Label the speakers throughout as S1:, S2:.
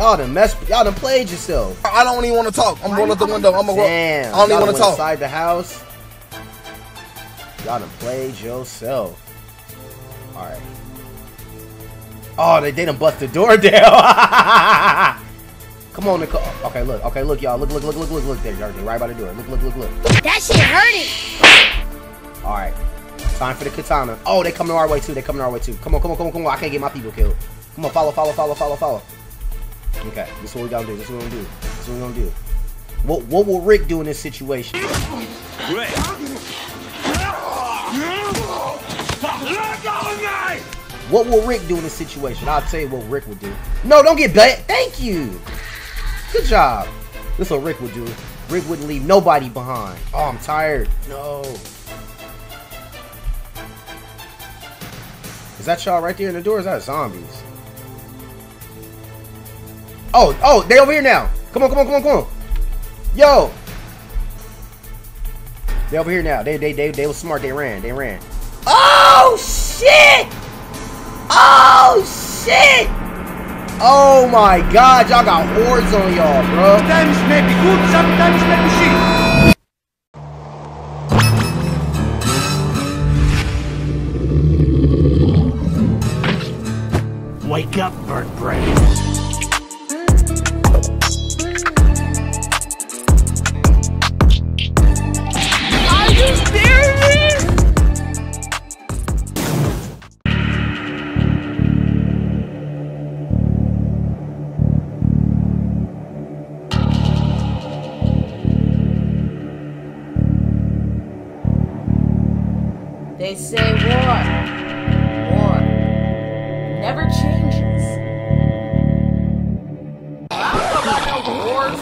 S1: Y'all done mess. Y'all done played yourself.
S2: I don't even want to talk. I'm rolling out the window. I'm gonna go.
S1: Damn.
S2: I don't even want to talk.
S1: Inside the house. Y'all done played yourself. All right. Oh, they, they done bust the door down. Come on, Nicole. Okay, look. Okay, look, y'all. Look, look, look, look, look, look. There, y'all. Right by the door. Look, look, look, look.
S3: That shit hurting.
S1: All right. Time for the katana. Oh, they coming our way too. They coming our way too. Come on, come on, come on, come on. I can't get my people killed. Come on, follow, follow, follow, follow, follow. Okay, this is what we gotta do. This is what we're gonna do. This is what we're gonna do. What what will Rick do in this situation?
S4: Rick.
S1: What will Rick do in this situation? I'll tell you what Rick would do. No, don't get bad. Thank you. Good job. This is what Rick would do. Rick wouldn't leave nobody behind. Oh, I'm tired. No. Is that y'all right there in the door? Is that zombies? Oh, oh, they over here now. Come on, come on, come on, come on. Yo. They over here now. They they they they was smart. They ran. They ran. Oh shit! Oh shit! Oh my god, y'all got hordes on y'all, bro.
S4: Sometimes may be good, sometimes may be shit.
S5: They say war, war never changes. I don't know about no wars.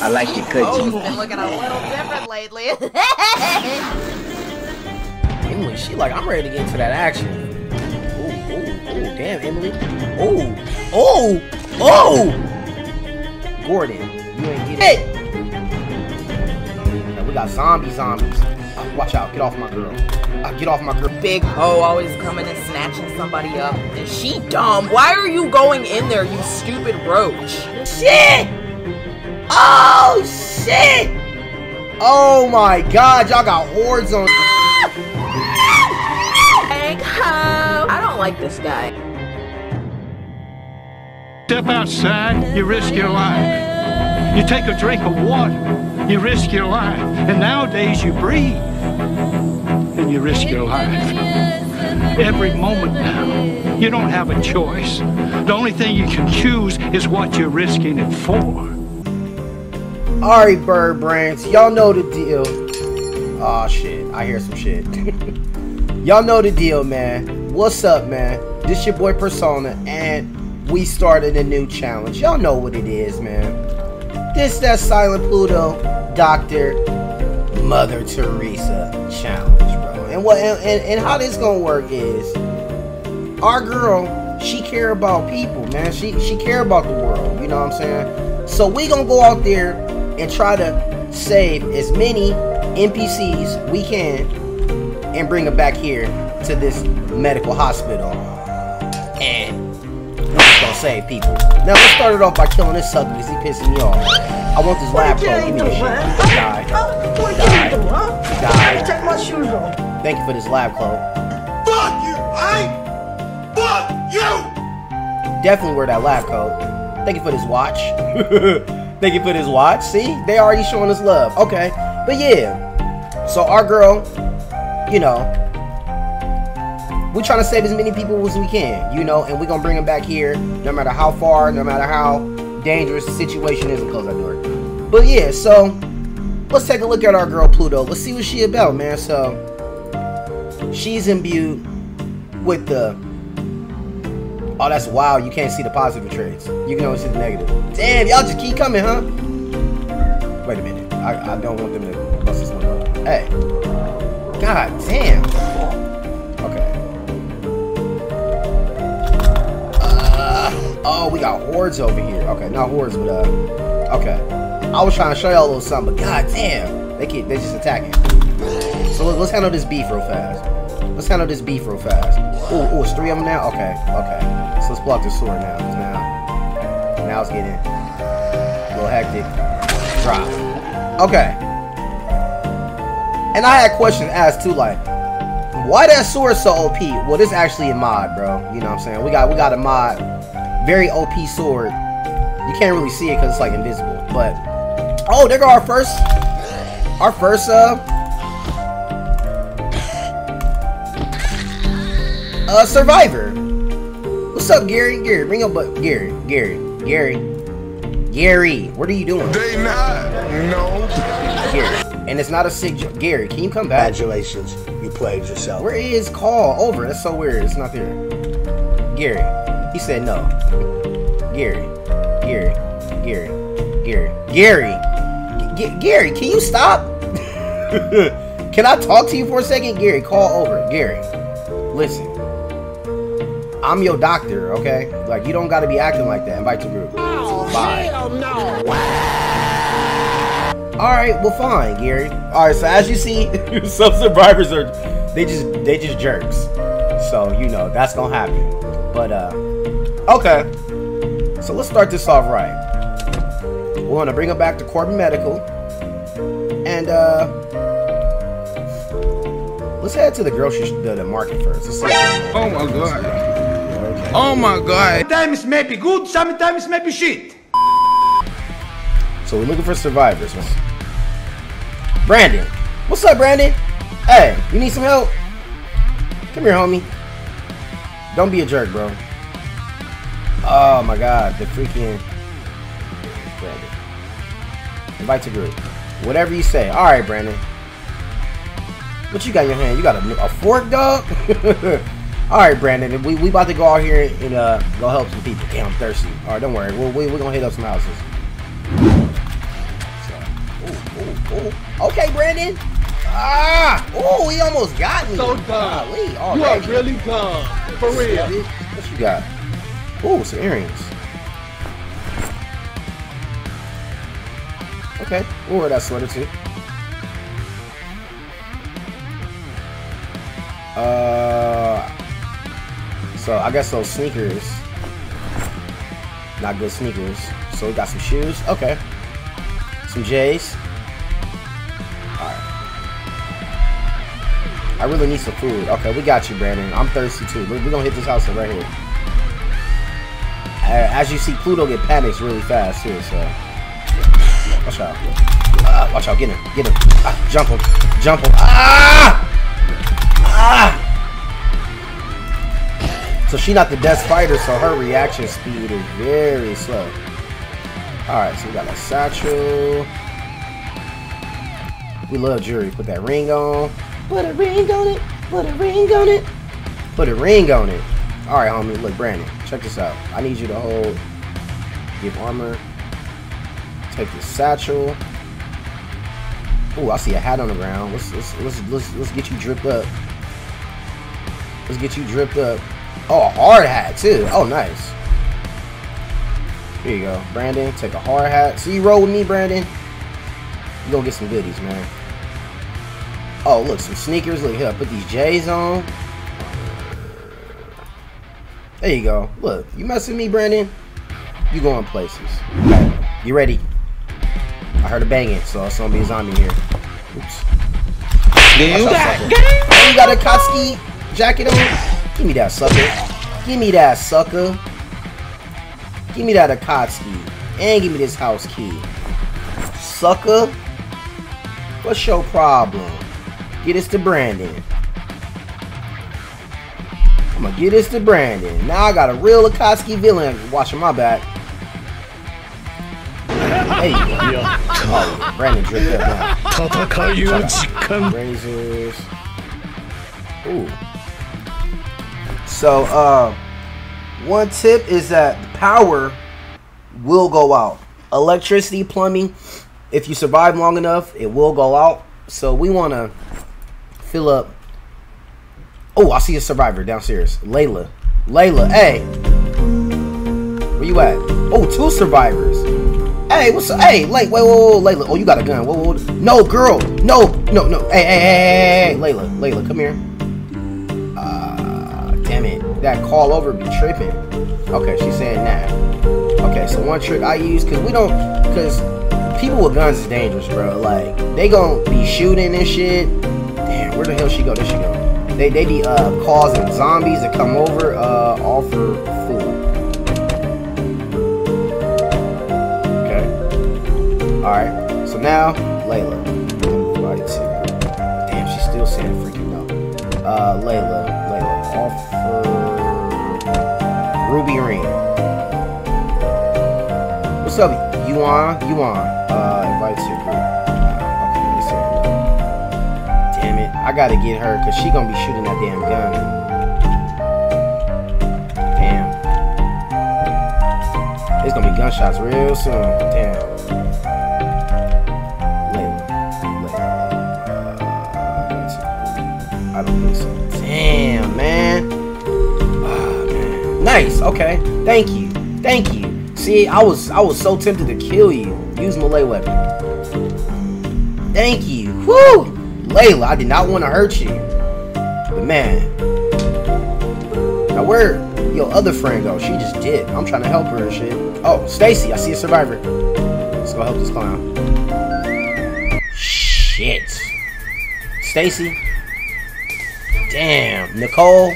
S6: I like your
S5: Oh,
S6: cookie.
S5: been looking a little different lately.
S1: Emily, she like, I'm ready to get into that action. Ooh, ooh, ooh, damn, Emily. Ooh, oh, oh! Gordon, you ain't get it. Now we got zombie zombies. Uh, watch out, get off my girl. Uh, get off my girl.
S5: Big hoe always coming and snatching somebody up. And she dumb. Why are you going in there, you stupid roach?
S1: Shit! Oh, shit! Oh my god, y'all got hordes on.
S5: Big hoe. I don't like this guy.
S4: Step outside, you risk your life. You take a drink of water, you risk your life. And nowadays you breathe and you risk your life. Every moment now, you don't have a choice. The only thing you can choose is what you're risking it for.
S1: Alright, bird brains, y'all know the deal. Oh shit, I hear some shit. y'all know the deal, man. What's up, man? This your boy Persona, and we started a new challenge. Y'all know what it is, man. This that Silent Pluto, Doctor Mother Teresa challenge, bro. And what and, and, and how this gonna work is our girl, she care about people, man. She she care about the world. You know what I'm saying? So we gonna go out there and try to save as many NPCs we can and bring them back here to this medical hospital. And we just gonna save people. Now let's start it off by killing this sucker because he pissing me off. I want this lab coat. Give me this shit. Die. Die. Die.
S7: Take my shoes off.
S1: Thank you for this lab coat.
S4: Fuck you, I fuck you!
S1: Definitely wear that lab coat. Thank you for this watch. Thank you for this watch. See, they already showing us love. Okay, but yeah. So our girl, you know, we're trying to save as many people as we can, you know, and we're gonna bring them back here, no matter how far, no matter how dangerous situation is. Close that door. But yeah, so let's take a look at our girl Pluto. Let's see what she about, man. So she's imbued with the Oh, that's wild. You can't see the positive traits. You can only see the negative. Damn, y'all just keep coming, huh? Wait a minute. I, I don't want them to bust this one up. Hey. God damn. Oh, we got hordes over here. Okay, not hordes, but uh, okay. I was trying to show y'all a little something, but god damn, they keep they just attacking. So let, let's handle this beef real fast. Let's handle this beef real fast. Oh, oh, it's three of them now. Okay, okay. So let's block this sword now. Now, now it's getting a little hectic. Drop. Okay. And I had questions asked too, like, why that sword so OP? Well, this actually a mod, bro. You know what I'm saying? We got we got a mod, very OP sword. You can't really see it because it's like invisible. But oh, there go our first, our first uh, uh survivor. What's up, Gary? Gary, bring up, but Gary, Gary, Gary, Gary. What are you doing?
S2: They not. No.
S1: Gary. And it's not a sick joke. Gary, can you come back?
S6: Congratulations, you played yourself.
S1: Where is call over? That's so weird. It's not there. Gary. He said no. Gary. Gary. Gary. Gary. Gary. G- Gary, can you stop? can I talk to you for a second? Gary, call over. Gary. Listen. I'm your doctor, okay? Like you don't gotta be acting like that. Invite to group. Bye. Alright, well fine, Gary. Alright, so as you see, some survivors are they just they just jerks. So you know that's gonna happen. But uh okay. So let's start this off right. We're gonna bring him back to Cortman Medical. And uh let's head to the grocery sh- the, the market first. Let's see
S2: Oh my god.
S1: okay.
S2: Oh my god.
S4: Sometimes may be good, sometimes may be shit.
S1: So we're looking for survivors. Brandon. What's up, Brandon? Hey, you need some help? Come here, homie. Don't be a jerk, bro. Oh my god, the freaking Brandon. Invite to group. Whatever you say. Alright, Brandon. What you got in your hand? You got a, a fork, dog? Alright, Brandon. We, we about to go out here and uh, go help some people. Damn, I'm thirsty. Alright, don't worry. We're, we, we're gonna hit up some houses. Ooh, ooh, ooh. Okay, Brandon. Ah! Oh, he almost got me.
S2: So dumb.
S1: Golly,
S2: You are really dumb. For real.
S1: What you got? Ooh, some earrings. Okay, we'll wear that sweater too. Uh, so I guess those sneakers, not good sneakers. So we got some shoes. Okay, some J's. Alright. I really need some food. Okay, we got you, Brandon. I'm thirsty too. We're, we're gonna hit this house right here. Uh, as you see, Pluto get panics really fast too. So watch out. Uh, watch out. Get him. Get him. Ah, jump him. Jump him. Ah! Ah! So she not the best fighter, so her reaction speed is very slow. Alright, so we got a satchel. We love jewelry. Put that ring on. Put a ring on it. Put a ring on it. Put a ring on it. Alright, homie. Look, Brandon. Check this out. I need you to hold. Give armor. Take the satchel. Oh, I see a hat on the ground. Let's let's let's let's, let's get you dripped up. Let's get you dripped up. Oh, a hard hat too. Oh, nice. Here you go, Brandon. Take a hard hat. See you roll with me, Brandon. You gonna get some goodies, man. Oh, look, some sneakers. Look here. Put these J's on. There you go. Look, you messing with me, Brandon? You going places. You ready? I heard a banging, so it's gonna be a zombie here. Oops.
S2: Then you
S1: sucker? Oh, you got Akatsuki jacket on? Give me that sucker. Give me that sucker. Give me that Akatsuki. And give me this house key. Sucker. What's your problem? Get this to Brandon. I'm gonna get this to Brandon. Now I got a real Akatsuki villain watching my back. Hey. Oh, Brandon dripped up now. Razors. Ooh. So, uh, one tip is that power will go out. Electricity, plumbing, if you survive long enough, it will go out. So we want to fill up. Oh, I see a survivor downstairs. Layla. Layla, hey. Where you at? Oh, two survivors. Hey, what's up? Hey, wait, wait, wait, wait, Layla. Oh, you got a gun. Whoa, whoa. No, girl. No, no, no. Hey, hey, hey, hey, hey, Layla, Layla, come here. Uh, damn it. That call over be tripping. Okay, she's saying that. Okay, so one trick I use because we don't because people with guns is dangerous, bro. Like they gonna be shooting and shit. Damn, where the hell she go? There she go. They they be uh causing zombies to come over uh all for food. Okay. All right. So now Layla. Damn, she's still saying freaking no. Uh, Layla, Layla, offer Ruby Ring. What's up, Yuan? Yuan, uh, I gotta get her, cause she gonna be shooting that damn gun. Damn. It's gonna be gunshots real soon. Damn. Uh, I don't think so. Damn, man. Ah, man. Nice. Okay. Thank you. Thank you. See, I was I was so tempted to kill you. Use melee weapon. Thank you. Woo! Layla, I did not want to hurt you. But man. Now where your other friend go? She just did. I'm trying to help her and shit. Oh, Stacy, I see a survivor. Let's go help this clown. Shit. Stacy. Damn. Nicole.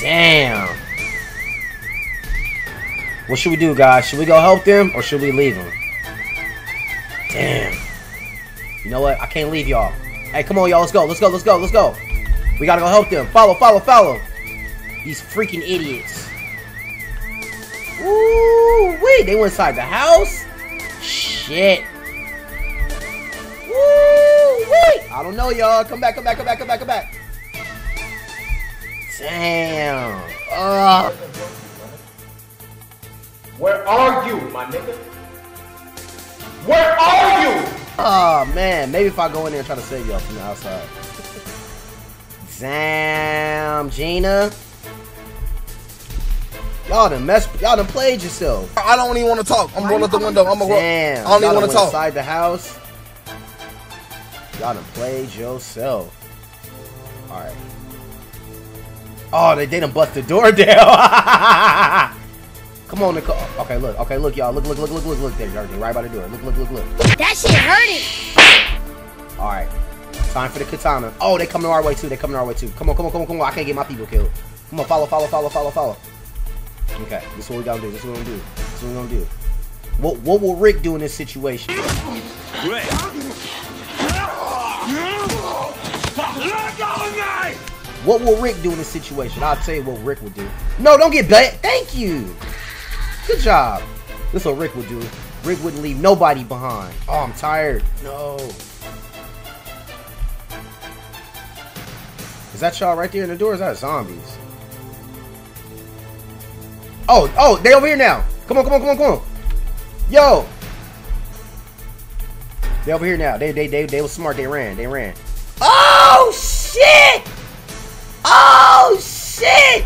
S1: Damn. What should we do, guys? Should we go help them or should we leave them? Damn. You know what? I can't leave y'all. Hey, come on, y'all. Let's go. Let's go. Let's go. Let's go. We gotta go help them. Follow, follow, follow. These freaking idiots. Ooh, wait. They went inside the house? Shit. Woo, wait. I don't know, y'all. Come back, come back, come back, come back, come back. Damn.
S7: Where are you, my nigga? Where are you?
S1: Oh man, maybe if I go in there and try to save y'all from the outside. Damn, Gina. Y'all done mess. Y'all done played yourself.
S2: I don't even want to talk. I'm going out the window. I'm gonna.
S1: Damn.
S2: I don't even want to talk.
S1: Inside the house. Y'all done played yourself. All right. Oh, they they done bust the door down. Come on, Nicole. Okay, look. Okay, look, y'all. Look, look, look, look, look, look. There, there, right by the door. Look, look, look, look.
S3: That shit hurting.
S1: All right. Time for the katana. Oh, they coming our way too. They coming our way too. Come on, come on, come on, come on. I can't get my people killed. Come on, follow, follow, follow, follow, follow. Okay, this is what we gotta do. This is what we're gonna do. This is what we're gonna do. What What will Rick do in this situation? Rick! What will Rick do in this situation? I'll tell you what Rick would do. No, don't get bait. Thank you. Good job. This is what Rick would do. Rick wouldn't leave nobody behind. Oh, I'm tired. No. Is that y'all right there in the door? Is that zombies? Oh, oh, they over here now. Come on, come on, come on, come on. Yo. They over here now. They they they they was smart. They ran. They ran. Oh shit! Oh shit!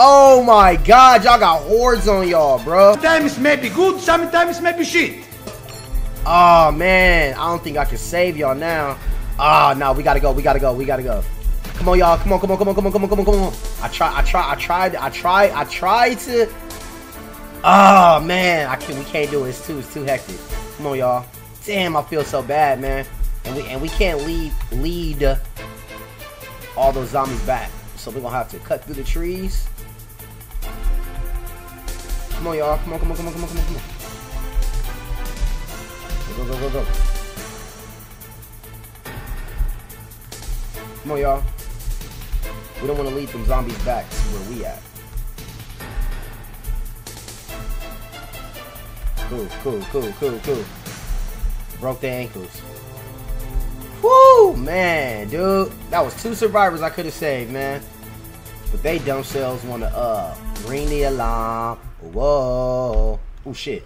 S1: Oh my god, y'all got hordes on y'all, bro.
S7: Sometimes may be good, sometimes may be shit.
S1: Oh man, I don't think I can save y'all now. Ah, no, we gotta go. We gotta go. We gotta go. Come on, y'all. Come on, come on, come on, come on, come on, come on, come on. I try, I try, I tried, I tried, I tried to. Oh man, I can. We can't do it. It's too, it's too hectic. Come on, y'all. Damn, I feel so bad, man. And we and we can't lead lead all those zombies back. So we're gonna have to cut through the trees. Come on, y'all. Come on, come on, come on, come on, come on, come on. Go, go, go, go, go. Come on, y'all. We don't want to lead them zombies back to where we at. Cool, cool, cool, cool, cool. Broke their ankles. Woo, man, dude. That was two survivors I could have saved, man. But they themselves want to, uh, ring the alarm. Whoa. Oh, shit.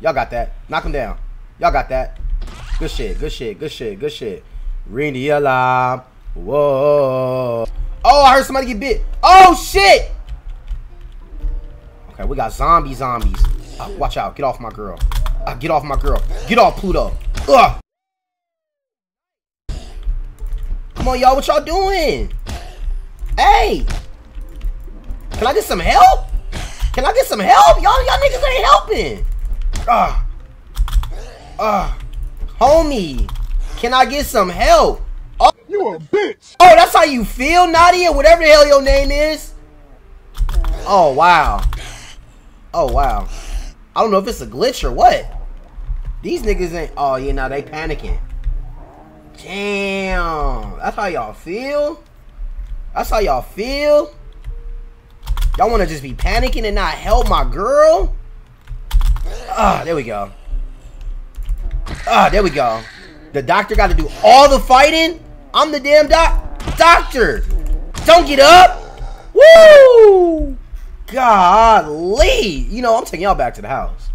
S1: Y'all got that. Knock him down. Y'all got that. Good shit, good shit, good shit, good shit. Ring the alarm. Whoa. Oh, I heard somebody get bit. Oh, shit. Okay, we got zombie zombies. Uh, watch out. Get off my girl. Uh, get off my girl. Get off Pluto. Ugh. Come on, y'all. What y'all doing? Hey. Can I get some help? Can I get some help? Y'all, y'all niggas doing? Ah, ah, homie, can I get some help? Oh,
S2: You a bitch.
S1: oh, that's how you feel, Nadia? Whatever the hell your name is. Oh wow. Oh wow. I don't know if it's a glitch or what. These niggas ain't. Oh yeah, now they panicking. Damn. That's how y'all feel. That's how y'all feel. Y'all want to just be panicking and not help my girl? Ah, there we go. Ah, there we go. The doctor got to do all the fighting. I'm the damn doc doctor. Don't get up. Woo! Golly. You know, I'm taking y'all back to the house.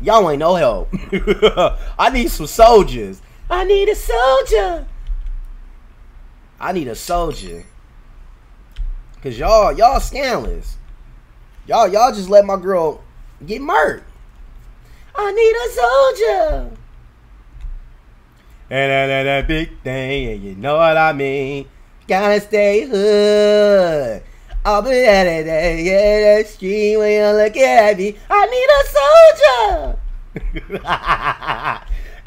S1: Y'all ain't no help. I need some soldiers. I need a soldier. I need a soldier. Cause y'all, y'all scandalous. Y'all, y'all just let my girl get murked. I need a soldier. And that, that big thing, and you know what I mean. Gotta stay hood. I'll be at it, yeah, the street when you look at me. I need a soldier.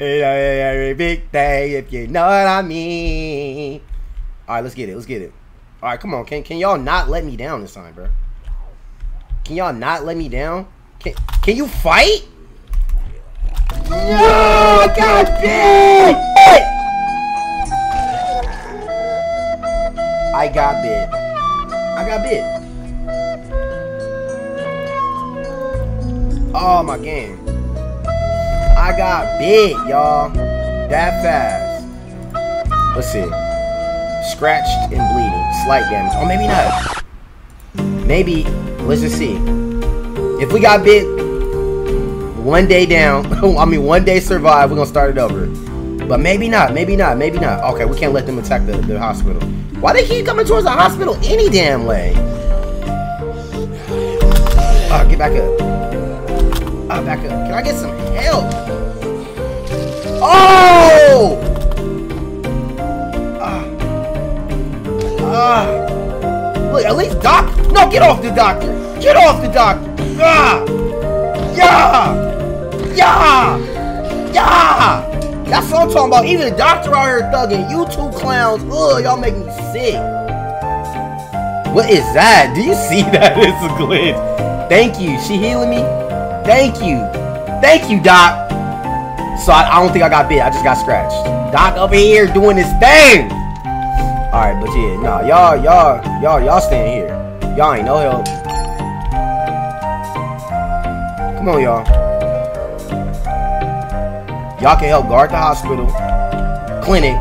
S1: Every big thing, if you know what I mean. All right, let's get it. Let's get it. All right, come on. Can can y'all not let me down this time, bro? Can y'all not let me down? Can can you fight? No, I got bit. I got bit. I got bit. Oh my game. I got bit, y'all. That fast. Let's see. Scratched and bleeding. Slight damage. Oh, maybe not. Maybe. Let's just see. If we got bit, one day down. I mean, one day survive. We're gonna start it over. But maybe not. Maybe not. Maybe not. Okay, we can't let them attack the, the hospital. Why they keep coming towards the hospital any damn way? Ah, get back up. Ah, back up. Can I get some help? Oh! Ah. Ah. Look, at least doc. No, get off the doctor. Get off the doctor. Ah. Yeah. Yeah. Yeah. That's what I'm talking about. Even the doctor out here thugging. You two clowns. Ugh, y'all make me sick. What is that? Do you see that? It's a glitch. Thank you. She healing me? Thank you. Thank you, Doc. So I, I don't think I got bit. I just got scratched. Doc over here doing his thing. Alright, but yeah, nah, y'all, y'all, y'all, y'all staying here. Y'all ain't no help. Come on, y'all. Y'all can help guard the hospital. Clinic.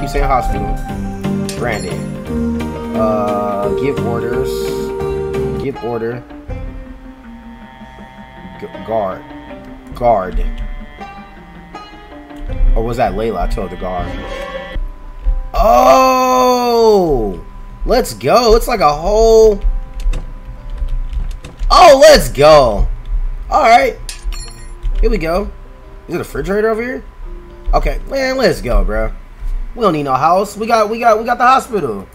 S1: Keep saying hospital. Brandon. Uh, give orders. Give order. G guard. Guard. Or was that Layla? I told the guard. Oh! Let's go. It's like a whole... Oh, let's go. Alright. Here we go. Is it a refrigerator over here? Okay, man, let's go, bro. We don't need no house. We got we got we got the hospital.